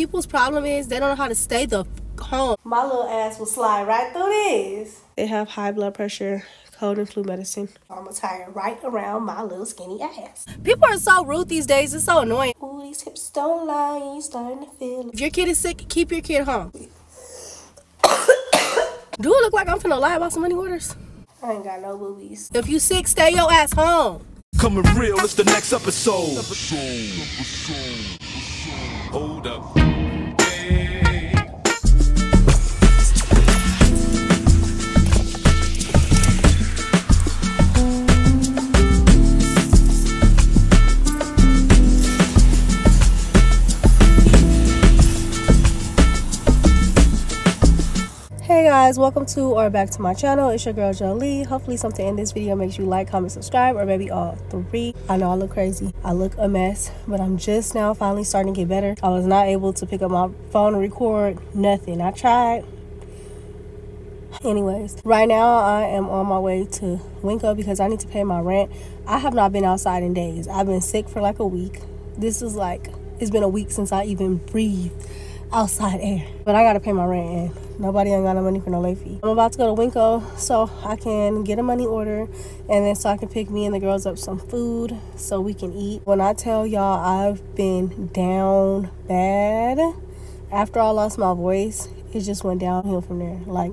People's problem is they don't know how to stay the home. My little ass will slide right through this. They have high blood pressure, cold and flu medicine. I'm gonna tie right around my little skinny ass. People are so rude these days. It's so annoying. Ooh, these hips don't lie. You starting to feel it. If your kid is sick, keep your kid home. Do it look like I'm finna lie about some money orders? I ain't got no boobies. If you sick, stay your ass home. Coming real, it's the next episode. Hold up. Hey guys, welcome to or back to my channel. It's your girl Jolie. Hopefully something in this video makes you like, comment, subscribe, or maybe all three. I know I look crazy. I look a mess, but I'm just now finally starting to get better. I was not able to pick up my phone and record nothing. I tried. Anyways, right now I am on my way to Winco because I need to pay my rent. I have not been outside in days. I've been sick for like a week. This is like, it's been a week since I even breathed outside air. But I gotta pay my rent and nobody ain't got no money for no late fee. I'm about to go to Winco so I can get a money order and then so I can pick me and the girls up some food so we can eat. When I tell y'all I've been down bad, after I lost my voice, it just went downhill from there. Like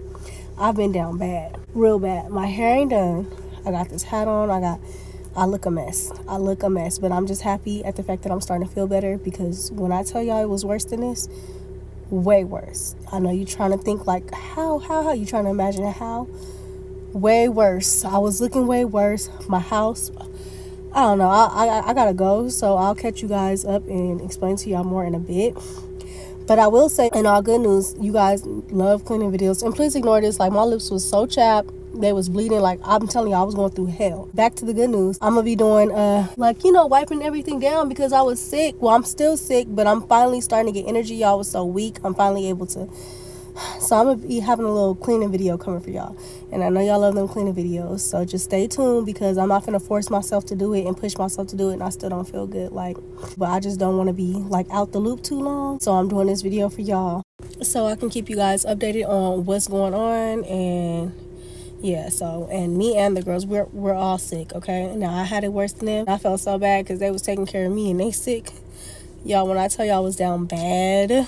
I've been down bad, real bad. My hair ain't done. I got this hat on. I got I look a mess. I look a mess, but I'm just happy at the fact that I'm starting to feel better because when I tell y'all it was worse than this, way worse. I know you're trying to think like how how how you trying to imagine how way worse. I was looking way worse. My house I don't know. I, I I gotta go, so I'll catch you guys up and explain to y'all more in a bit. But I will say, in all good news, you guys love cleaning videos, and please ignore this. Like my lips was so chapped, they was bleeding. Like I'm telling you, I was going through hell. Back to the good news. I'm gonna be doing uh like you know wiping everything down because I was sick. Well, I'm still sick, but I'm finally starting to get energy. Y'all was so weak. I'm finally able to. So I'm gonna be having a little cleaning video coming for y'all, and I know y'all love them cleaning videos. So just stay tuned because I'm not gonna force myself to do it and push myself to do it, and I still don't feel good. Like, but I just don't want to be like out the loop too long. So I'm doing this video for y'all, so I can keep you guys updated on what's going on and yeah so and me and the girls we're, we're all sick okay now i had it worse than them i felt so bad because they was taking care of me and they sick y'all when i tell y'all I was down bad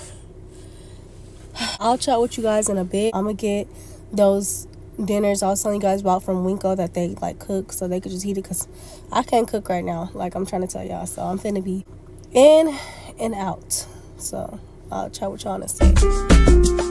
i'll chat with you guys in a bit. I'm gonna get those dinners i was telling you guys about from winco that they like cook so they could just eat it because i can't cook right now like i'm trying to tell y'all so i'm finna be in and out. So i'll chat with y'all in a sec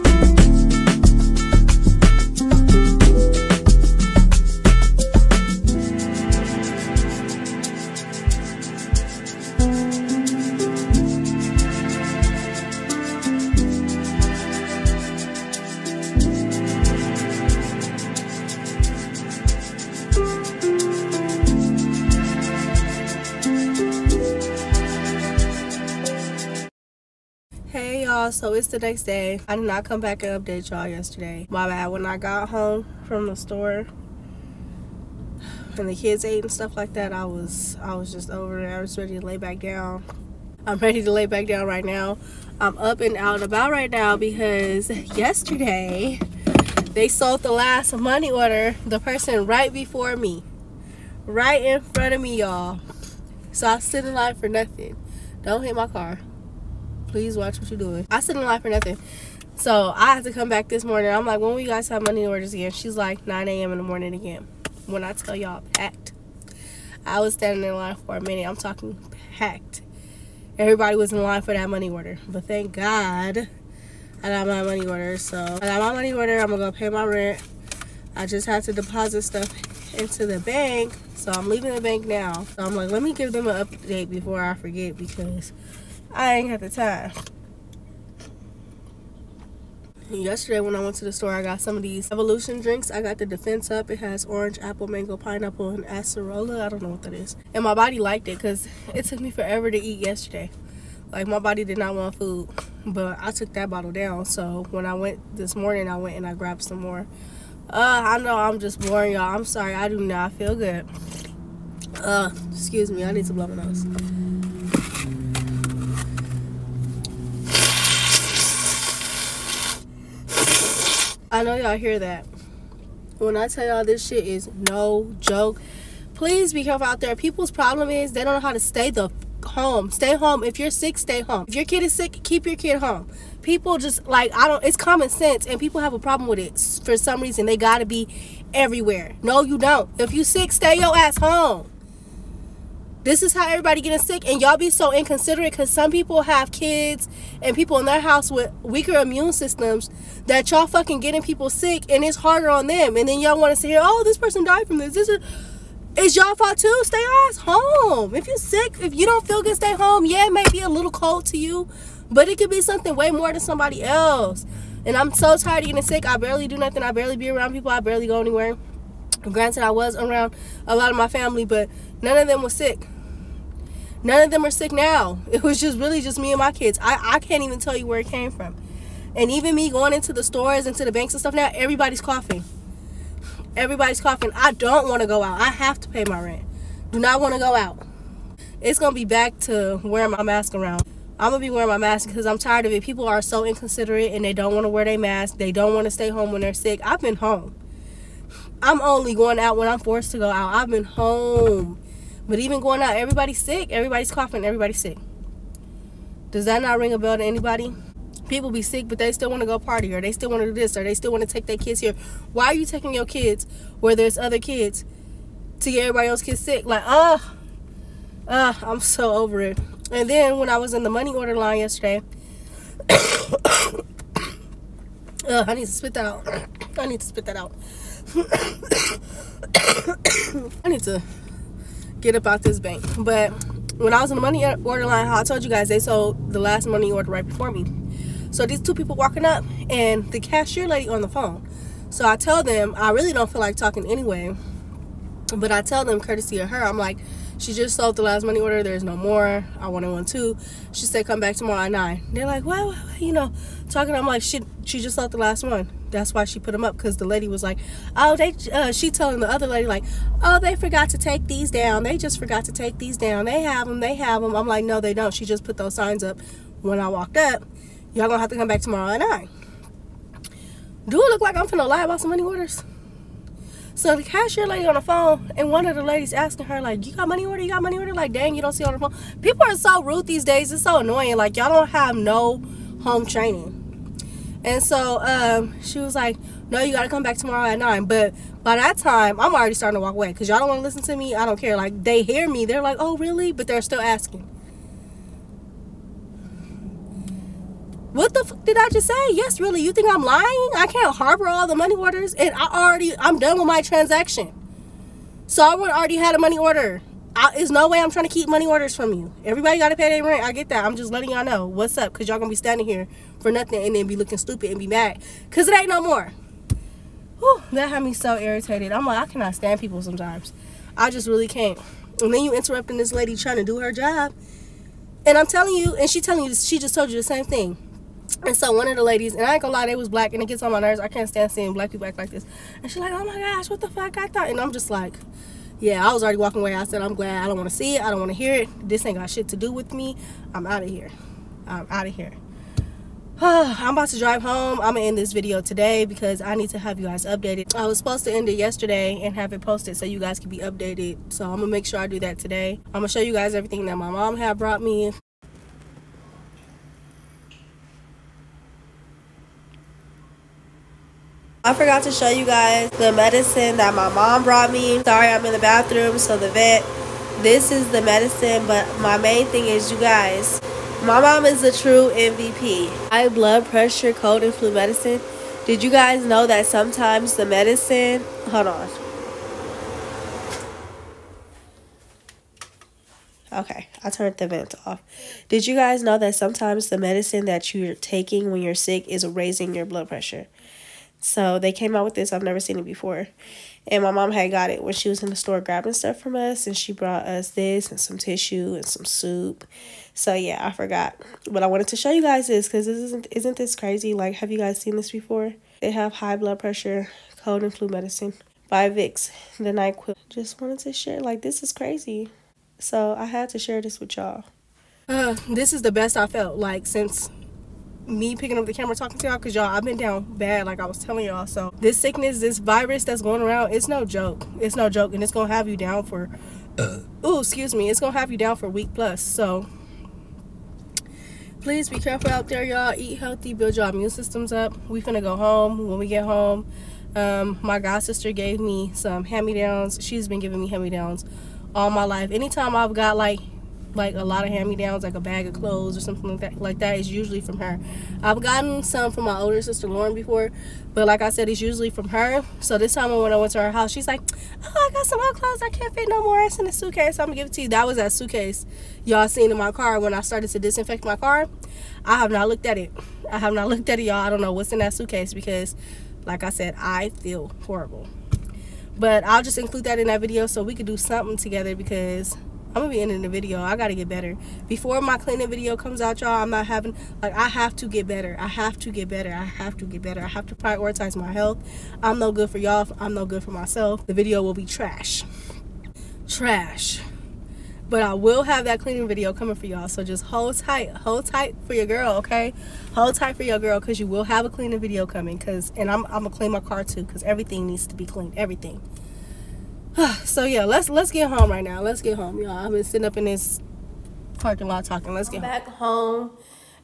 so it's the next day. I did not come back and update y'all yesterday. My bad. When I got home from the store and the kids ate and stuff like that, I was I was just over it. I was ready to lay back down. I'm ready to lay back down right now. I'm up and out and about right now because yesterday they sold the last money order. The person right before me. Right in front of me, y'all. So I sit in line for nothing. Don't hit my car please watch what you're doing. I sit in line for nothing. So I had to come back this morning. I'm like, when will you guys have money orders again? She's like 9 a.m. in the morning again. When I tell y'all packed. I was standing in line for a minute. I'm talking packed. Everybody was in line for that money order. But thank God I got my money order. So I got my money order. I'm gonna go pay my rent. I just had to deposit stuff into the bank. So I'm leaving the bank now. So I'm like, let me give them an update before I forget because I ain't got the time. Yesterday when I went to the store, I got some of these Evolution drinks. I got the Defense Up. It has orange, apple, mango, pineapple, and acerola. I don't know what that is. And my body liked it because it took me forever to eat yesterday. Like my body did not want food, but I took that bottle down. So when I went this morning, I went and I grabbed some more. Uh, I know I'm just boring y'all. I'm sorry. I do not feel good. Uh, excuse me. I need to blow my nose. I know y'all hear that. When I tell y'all this shit is no joke, please be careful out there. People's problem is they don't know how to stay the home. Stay home. If you're sick, stay home. If your kid is sick, keep your kid home. People just like I don't. It's common sense, and people have a problem with it for some reason. They gotta be everywhere. No, you don't. If you sick, stay your ass home. This is how everybody getting sick, and y'all be so inconsiderate because some people have kids and people in their house with weaker immune systems that y'all fucking getting people sick, and it's harder on them. And then y'all want to say, "Oh, this person died from this." This is it's y'all fault too. Stay ass home. If you're sick, if you don't feel good, stay home. Yeah, it may be a little cold to you, but it could be something way more than somebody else. And I'm so tired of getting sick. I barely do nothing. I barely be around people. I barely go anywhere. Granted, I was around a lot of my family, but none of them was sick. None of them are sick now. It was just really just me and my kids. I, I can't even tell you where it came from. And even me going into the stores, into the banks and stuff now, everybody's coughing. Everybody's coughing. I don't want to go out. I have to pay my rent. Do not want to go out. It's going to be back to wearing my mask around. I'm going to be wearing my mask because I'm tired of it. People are so inconsiderate and they don't want to wear their mask. They don't want to stay home when they're sick. I've been home. I'm only going out when I'm forced to go out. I've been home. But even going out, everybody's sick. Everybody's coughing. Everybody's sick. Does that not ring a bell to anybody? people be sick, but they still want to go party or they still want to do this or they still want to take their kids here. Why are you taking your kids where there's other kids to get everybody else kids sick? Like, uh, uh, I'm so over it. And then when I was in the money order line yesterday, uh, I need to spit that out. I need to spit that out. I need to get up out this bank. But when I was in the money order line, how I told you guys, they sold the last money order right before me. So these two people walking up and the cashier lady on the phone. So I tell them I really don't feel like talking anyway. But I tell them courtesy of her, I'm like, she just sold the last money order. There's no more. I wanted one too. She said come back tomorrow at nine. They're like, well, you know, talking. I'm like, she she just sold the last one. That's why she put them up because the lady was like, oh, they. Uh, she telling the other lady like, oh, they forgot to take these down. They just forgot to take these down. They have them. They have them. I'm like, no, they don't. She just put those signs up when I walked up. Y'all gonna have to come back tomorrow at 9. Do it look like I'm finna lie about some money orders? So the cashier lady on the phone, and one of the ladies asking her, like, you got money order? You got money order? Like, dang, you don't see on the phone. People are so rude these days. It's so annoying. Like, y'all don't have no home training. And so um, she was like, no, you got to come back tomorrow at 9. But by that time, I'm already starting to walk away because y'all don't want to listen to me. I don't care. Like, they hear me. They're like, oh, really? But they're still asking. What the fuck did I just say? Yes, really. You think I'm lying? I can't harbor all the money orders, and I already I'm done with my transaction. So I already had a money order. I, there's no way I'm trying to keep money orders from you. Everybody got to pay their rent. I get that. I'm just letting y'all know what's up, cause y'all gonna be standing here for nothing and then be looking stupid and be mad, cause it ain't no more. Whew, that had me so irritated. I'm like, I cannot stand people sometimes. I just really can't. And then you interrupting this lady trying to do her job, and I'm telling you, and she telling you, she just told you the same thing and so one of the ladies, and I ain't gonna lie, they was black, and it gets on my nerves. I can't stand seeing black people act like this. And she's like, "Oh my gosh, what the fuck?" I thought, and I'm just like, "Yeah, I was already walking away." I said, "I'm glad. I don't want to see it. I don't want to hear it. This ain't got shit to do with me. I'm out of here. I'm out of here." I'm about to drive home. I'm gonna end this video today because I need to have you guys updated. I was supposed to end it yesterday and have it posted so you guys can be updated. So I'm gonna make sure I do that today. I'm gonna show you guys everything that my mom had brought me. I forgot to show you guys the medicine that my mom brought me. Sorry, I'm in the bathroom, so the vet. This is the medicine, but my main thing is you guys. My mom is a true MVP. High blood pressure, cold and flu medicine. Did you guys know that sometimes the medicine... Hold on. Okay, I turned the vent off. Did you guys know that sometimes the medicine that you're taking when you're sick is raising your blood pressure? So they came out with this. I've never seen it before. And my mom had got it when she was in the store grabbing stuff from us. And she brought us this and some tissue and some soup. So yeah, I forgot. But I wanted to show you guys this because this isn't isn't this crazy? Like, have you guys seen this before? They have high blood pressure, cold and flu medicine by Vicks, the NyQuil. Just wanted to share. Like, this is crazy. So I had to share this with y'all. Uh, this is the best I felt like since me picking up the camera talking to y'all because y'all I've been down bad like I was telling y'all. So this sickness this virus that's going around it's no joke. It's no joke and it's gonna have you down for oh excuse me it's gonna have you down for a week plus. So please be careful out there y'all. Eat healthy build your immune systems up. We finna go home when we get home. Um, my god sister gave me some hand-me-downs. She's been giving me hand-me-downs all my life. Anytime i've got like like a lot of hand-me-downs like a bag of clothes or something like that like that is usually from her. I've gotten some from my older sister lauren before but like i said it's usually from her. So this time when i went to her house she's like oh i got some old clothes i can't fit no more. It's in a suitcase. I'm gonna give it to you. That was that suitcase y'all seen in my car when i started to disinfect my car. I have not looked at it. I have not looked at it y'all. I don't know what's in that suitcase because like i said i feel horrible. But i'll just include that in that video so we could do something together because I'm gonna be ending the video. I gotta get better. Before my cleaning video comes out, y'all, I'm not having like I have to get better. I have to get better. I have to get better. I have to prioritize my health. I'm no good for y'all. I'm no good for myself. The video will be trash. Trash. But I will have that cleaning video coming for y'all. So just hold tight. Hold tight for your girl, okay? Hold tight for your girl because you will have a cleaning video coming. Cause and I'm I'm gonna clean my car too, because everything needs to be cleaned. Everything. so yeah, let's let's get home right now. Let's get home, y'all. I've been sitting up in this parking lot talking. Let's get back home.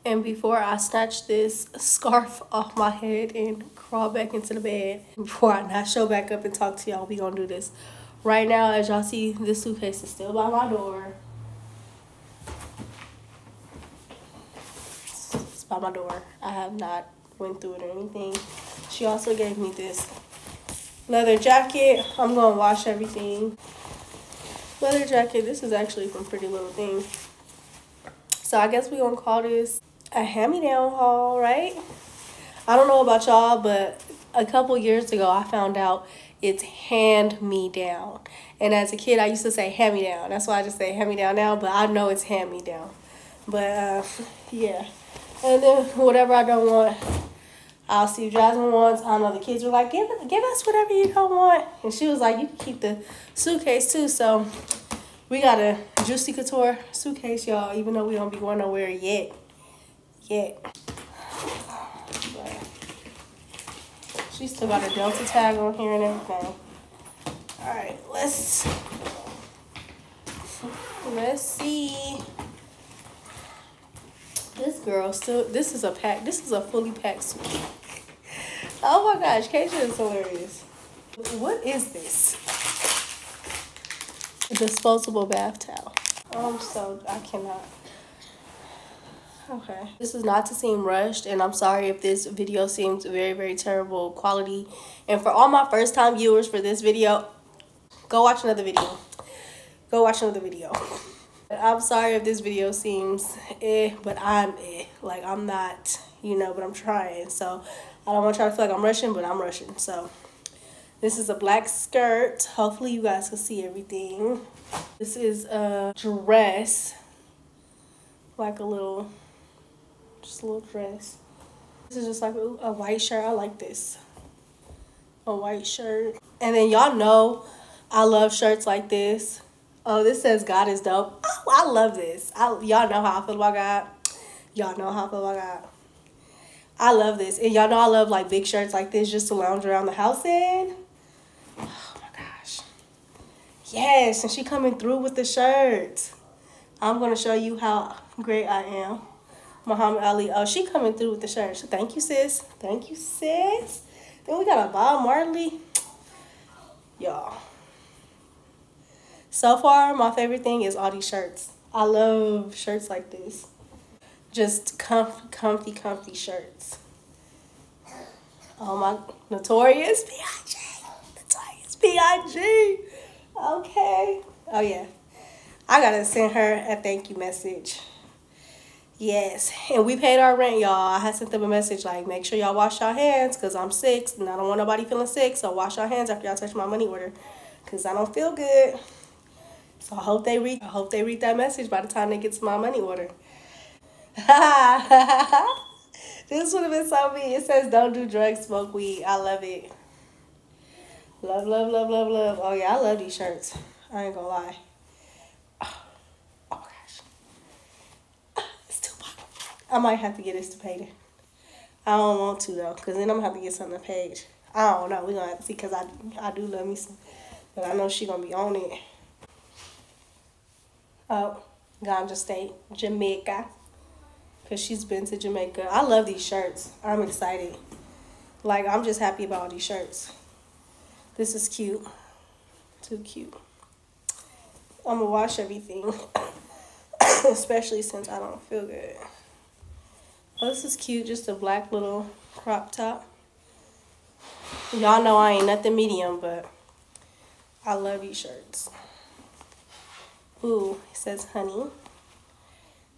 And before I snatch this scarf off my head and crawl back into the bed, before I not show back up and talk to y'all, we gonna do this. Right now, as y'all see, this suitcase is still by my door. It's by my door. I have not went through it or anything. She also gave me this leather jacket. I'm gonna wash everything. Leather jacket. This is actually from Pretty Little Thing. So I guess we're gonna call this a hand-me-down haul, right? I don't know about y'all, but a couple years ago I found out it's hand me down. And as a kid, I used to say hand me down. That's why I just say hand me down now, but I know it's hand me down. But uh, yeah. And then whatever I don't want, I'll see Jasmine wants. I know the kids were like, give give us whatever you don't want. And she was like, you can keep the suitcase too. So we got a Juicy Couture suitcase, y'all, even though we don't be going nowhere yet. Yet. She still got a Delta tag on here and everything. Alright, let's let's see. This girl still this is a pack this is a fully packed suit. oh my gosh, Keisha is hilarious. What is this? A disposable bath towel. Oh, I'm so I cannot. Okay. This is not to seem rushed and I'm sorry if this video seems very, very terrible quality. And for all my first time viewers for this video, go watch another video. Go watch another video. I'm sorry if this video seems eh, but I'm eh. Like, I'm not, you know, but I'm trying. So, I don't want to try to feel like I'm rushing, but I'm rushing. So, this is a black skirt. Hopefully, you guys can see everything. This is a dress. Like a little, just a little dress. This is just like a, white shirt. I like this. A white shirt. And then y'all know I love shirts like this. Oh, this says God is dope. Oh, I love this. I, y'all know how I feel about God. Y'all know how I feel about God. I love this. And y'all know I love like big shirts like this just to lounge around the house in. Oh my gosh. Yes, and she coming through with the shirt. I'm going to show you how great I am. Muhammad Ali. Oh, she coming through with the shirt. So thank you, sis. Thank you, sis. Then we got a Bob Marley. Y'all. So far, my favorite thing is all these shirts. I love shirts like this. Just comfy, comfy, comfy shirts. Oh my, Notorious B.I.G. Notorious B.I.G. Okay. Oh yeah. I gotta send her a thank you message. Yes, and we paid our rent, y'all. I had sent them a message like, make sure y'all wash your hands because I'm sick and I don't want nobody feeling sick. So wash your hands after y'all touch my money order because I don't feel good. So I hope they read I hope they read that message by the time they get to my money order. this would have been so me. It says don't do drugs, smoke weed. I love it. Love, love, love, love, love. Oh yeah, I love these shirts. I ain't gonna lie. Oh, oh gosh. It's too I might have to get this to pay I don't want to though, cause then I'm gonna have to get something to page. I don't know. We're gonna have to see, cause I I do love me some, but I know she gonna be on it. Oh, Ganja State, Jamaica, cause she's been to Jamaica. I love these shirts. I'm excited. Like I'm just happy about all these shirts. This is cute. Too cute. I'm gonna wash everything, especially since I don't feel good. Oh, this is cute. Just a black little crop top. Y'all know I ain't nothing medium, but I love these shirts. Ooh, it says honey.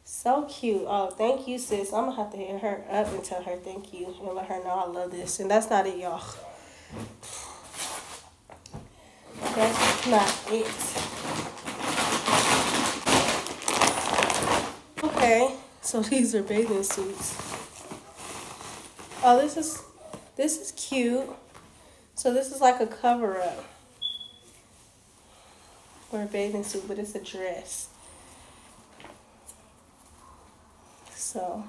So cute. Oh, thank you, sis. I'm gonna have to hit her up and tell her thank you and let her know I love this. And that's not it, y'all. That's not it. Okay, so these are bathing suits. Oh, this is this is cute. So this is like a cover up for a bathing suit, but it's a dress. So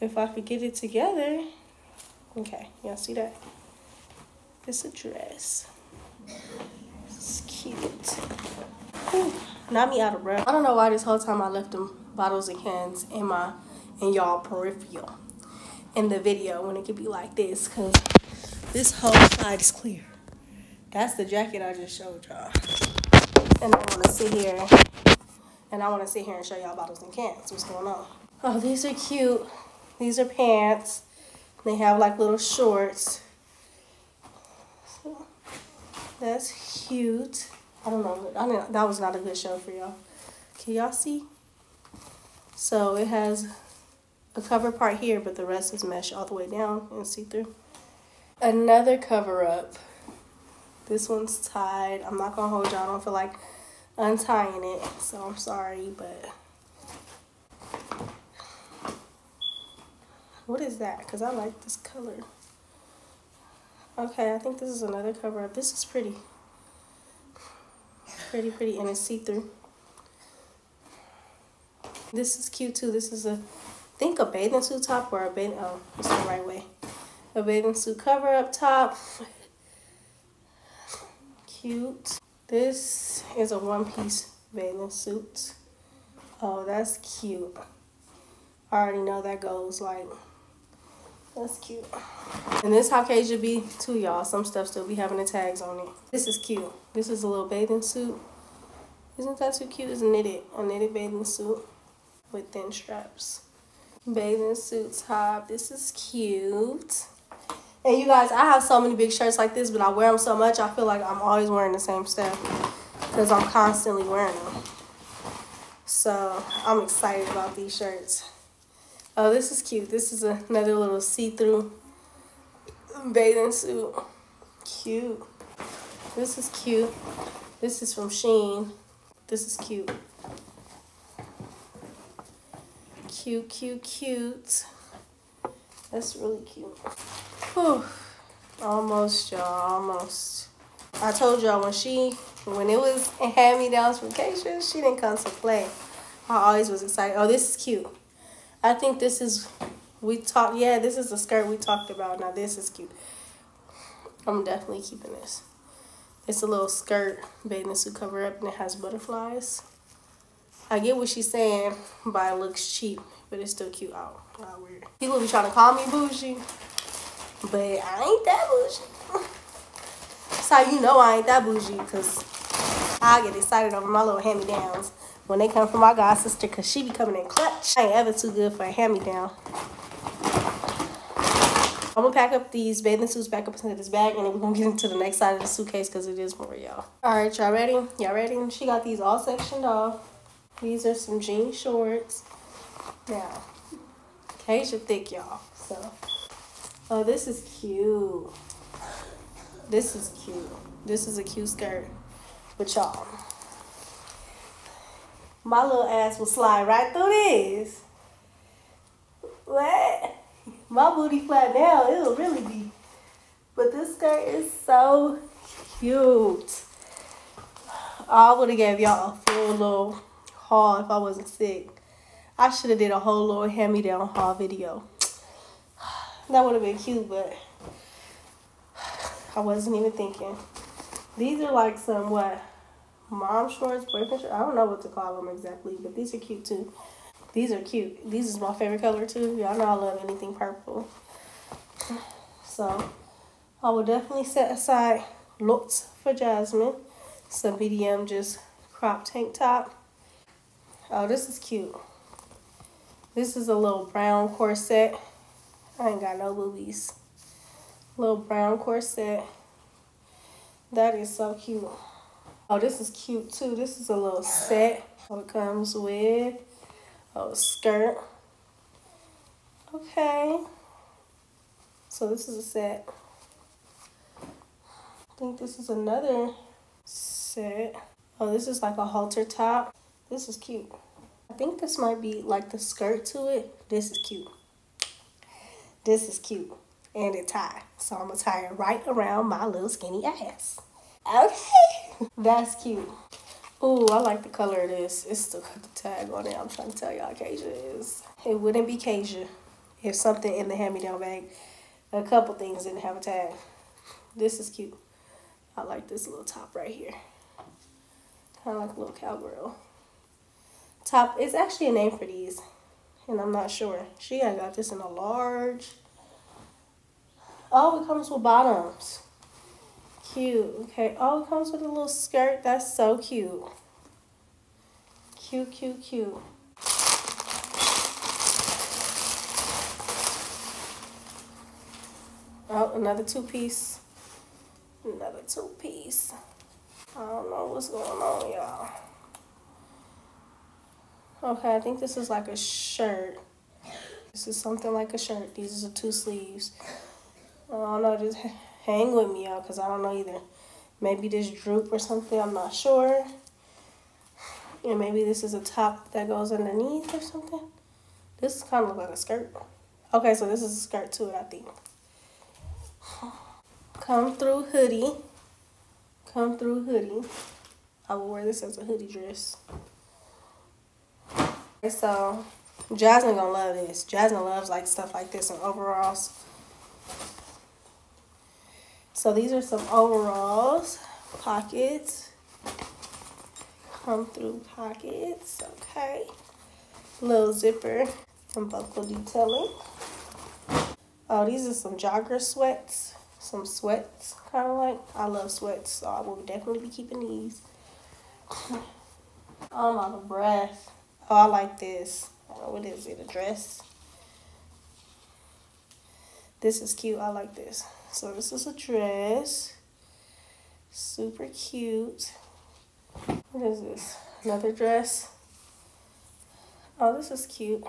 if I could get it together, okay, y'all see that? It's a dress. It's cute. Ooh, not me out of breath. I don't know why this whole time I left them bottles and cans in my in y'all peripheral in the video when it could be like this because this whole side is clear. That's the jacket I just showed y'all. And I want to sit here and I want to sit here and show y'all bottles and cans. What's going on? Oh, these are cute. These are pants. They have like little shorts. So, that's cute. I don't know. I know that was not a good show for y'all. Can y'all see? So it has a cover part here, but the rest is mesh all the way down and see-through. Another cover up. This one's tied. I'm not gonna hold y'all. I don't feel like untying it, so I'm sorry, but what is that? Because I like this color. Okay, I think this is another cover up. This is pretty. Pretty, pretty, and it's see-through. This is cute too. This is a, I think a bathing suit top or a bathing, oh, it's the right way. A bathing suit cover up top. Cute. This is a one-piece bathing suit. Oh, that's cute. I already know that goes like, that's cute. And this Caucasian be too, y'all. Some stuff still be having the tags on it. This is cute. This is a little bathing suit. Isn't that too cute? It's knitted, a knitted bathing suit with thin straps. Bathing suit top. This is cute. And you guys, I have so many big shirts like this, but I wear them so much, I feel like I'm always wearing the same stuff because I'm constantly wearing them. So I'm excited about these shirts. Oh, this is cute. This is another little see-through bathing suit. Cute. This is cute. This is from Shein. This is cute. Cute, cute, cute. That's really cute. Whew. Almost, y'all. Almost. I told y'all when she, when it was hand-me-downs from Keisha, she didn't come to play. I always was excited. Oh, this is cute. I think this is, we talked, yeah, this is the skirt we talked about. Now, this is cute. I'm definitely keeping this. It's a little skirt bathing suit cover up and it has butterflies. I get what she's saying, but it looks cheap, but it's still cute. Oh, oh weird. People be trying to call me bougie, but I ain't that bougie. How you know I ain't that bougie, because I get excited over my little hand-me-downs when they come from my god sister, because she be coming in clutch. I ain't ever too good for a hand-me-down. I'm gonna pack up these bathing suits back up into this bag and then we're gonna get into the next side of the suitcase because it is more y'all. Alright, y'all ready? Y'all ready? She got these all sectioned off. These are some jean shorts. Now, Keisha thick, y'all. So, oh, this is cute. This is cute. This is a cute skirt. But y'all, my little ass will slide right through this. What? My booty flat down, it'll really be. But this skirt is so cute. I would have gave y'all a full little haul if I wasn't sick. I should have did a whole little hand-me-down haul video. That would have been cute, but I wasn't even thinking. These are like some what mom shorts, boyfriend shorts. I don't know what to call them exactly, but these are cute too. These are cute. These is my favorite color too. Y'all know I love anything purple. So I will definitely set aside looks for Jasmine. Some BDM just crop tank top. Oh, this is cute. This is a little brown corset. I ain't got no boobies. Little brown corset. That is so cute. Oh, this is cute too. This is a little set. So it comes with a skirt. Okay. So this is a set. I think this is another set. Oh, this is like a halter top. This is cute. I think this might be like the skirt to it. This is cute. This is cute. And it tie. So I'm going to tie it right around my little skinny ass. Okay. That's cute. Ooh, I like the color of this. It's still got the tag on it. I'm trying to tell y'all Keisha is. It wouldn't be Keisha if something in the hand-me-down bag, a couple things didn't have a tag. This is cute. I like this little top right here. Kind of like a little cowgirl. Top, it's actually a name for these. And I'm not sure. She I got this in a large. Oh, it comes with bottoms. Cute. Okay. Oh, it comes with a little skirt. That's so cute. Cute, cute, cute. Oh, another two-piece. Another two-piece. I don't know what's going on, y'all. Okay, I think this is like a shirt. This is something like a shirt. These are two sleeves. I don't know, just hang with me, y'all, because I don't know either. Maybe this droop or something, I'm not sure. And maybe this is a top that goes underneath or something. This kind of like a skirt. Okay, so this is a skirt to it, I think. Come through hoodie. Come through hoodie. I will wear this as a hoodie dress. So, uh, Jasmine gonna love this. Jasmine loves like stuff like this and overalls. So these are some overalls, pockets, come through pockets, okay. Little zipper and buckle detailing. Oh, these are some jogger sweats, some sweats, kind of like. I love sweats, so I will definitely be keeping these. I'm out of breath. Oh, I like this. Oh, what is it, a dress? This is cute, I like this. So this is a dress. Super cute. What is this? Another dress. Oh, this is cute.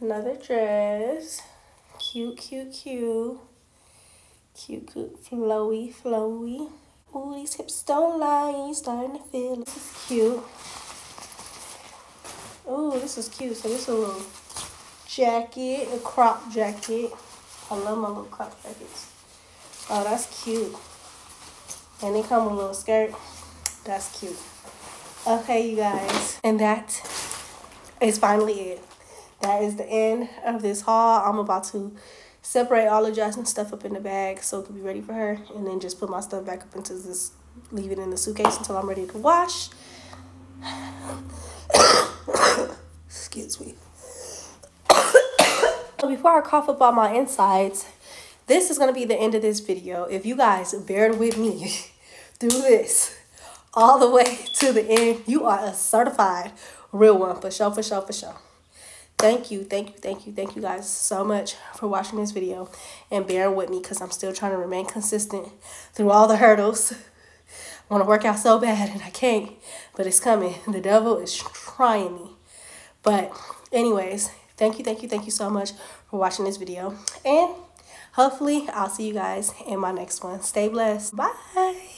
Another dress. Cute, cute, cute. Cute, cute, flowy, flowy. Ooh, these hips don't lie. you Starting to feel. This is cute. Ooh, this is cute. So this is a little jacket, a crop jacket. I love my little crop jackets. Oh, that's cute. And they come with a little skirt. That's cute. Okay, you guys. And that is finally it. That is the end of this haul. I'm about to separate all the Jasmine stuff up in the bag so it can be ready for her. And then just put my stuff back up into this, leave it in the suitcase until I'm ready to wash. Excuse me. before I cough up all my insides, this is going to be the end of this video. If you guys bear with me through this all the way to the end, you are a certified real one for sure, for sure, for sure. Thank you, thank you, thank you, thank you guys so much for watching this video and bearing with me because I'm still trying to remain consistent through all the hurdles. Want to work out so bad and I can't, but it's coming. The devil is trying me. But anyways, thank you, thank you, thank you so much for watching this video. And hopefully I'll see you guys in my next one. Stay blessed. Bye.